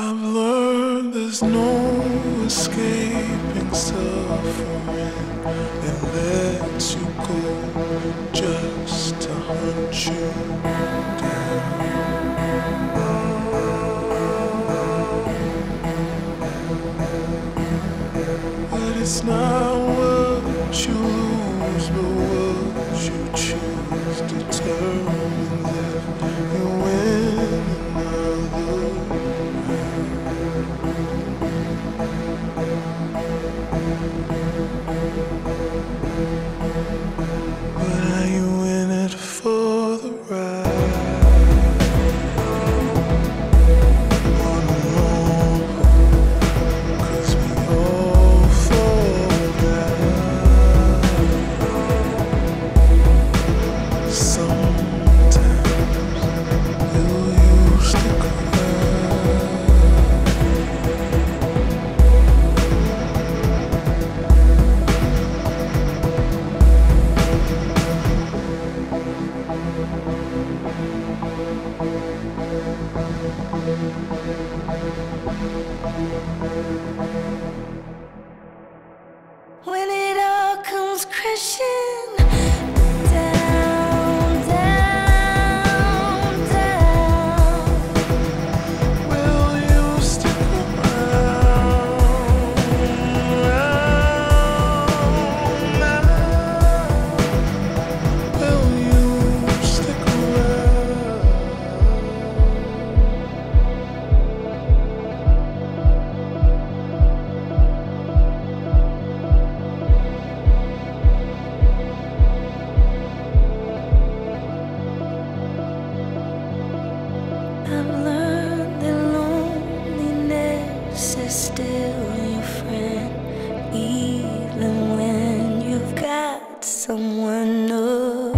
I've learned there's no escaping suffering and lets you go just to hunt you down. But it's not When it all comes crashing someone around.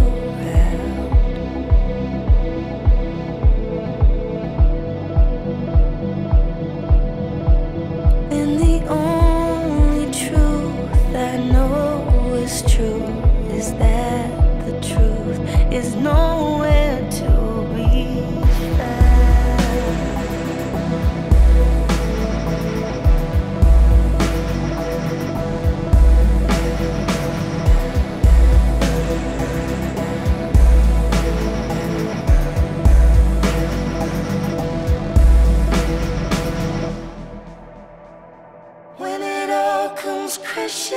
And the only truth I know is true is that the truth is no 可是